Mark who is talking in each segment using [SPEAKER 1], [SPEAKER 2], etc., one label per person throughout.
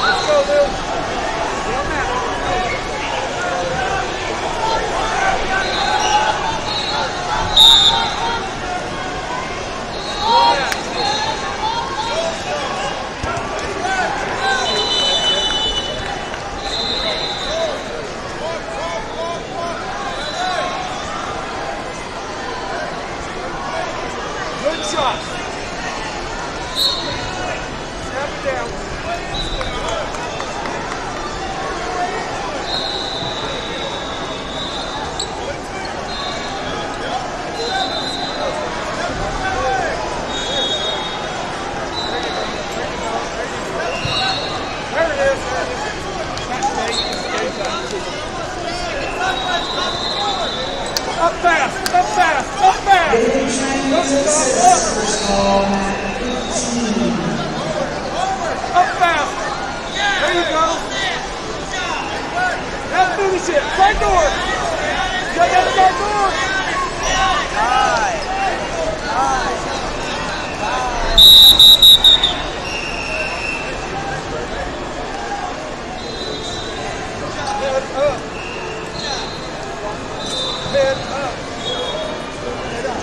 [SPEAKER 1] Let's go, Lou. Get on that. Good shot. Snap it down. There it is. Up fast, up fast, up fast. Don't stop, up. Up fast. There you go. Door. Get that side door. Head up. Head up. Head up.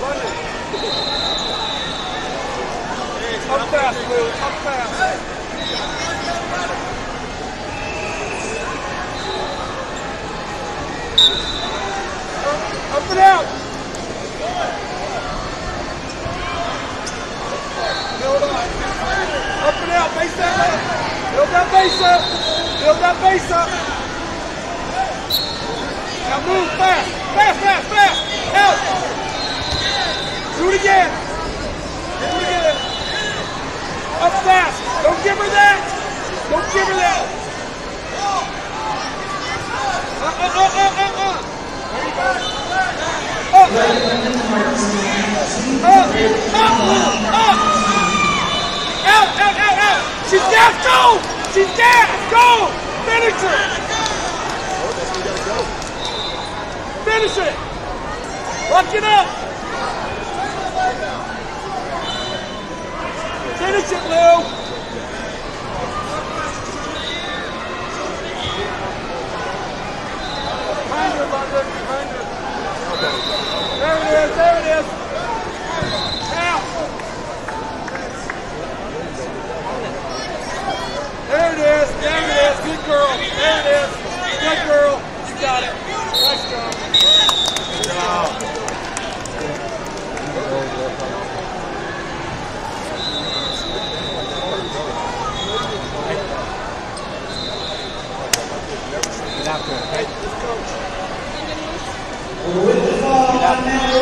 [SPEAKER 1] Run it. Up fast, Lou. Up fast. Up and out. Build up. Up and out. Base that up. Build that base up. Build that base up. Now move fast. Fast, fast, fast. Out. Do it again. Do it again. Up fast. Don't give her that. Don't give her that. Uh, uh, uh, uh, uh, uh. Up. Up. Up. Up. Out, out, out, out. She's gas. Go. She's gas. Go. Finish her. Finish it. Lock it up. Finish it, Lou. Behind her, London. Behind her. There it is. There it is. Now. There it is. There it is. Good girl. There it is. Good girl. You got it. Nice job. Good job.
[SPEAKER 2] Get out there.
[SPEAKER 1] Hey, let's go.
[SPEAKER 3] With the fall, now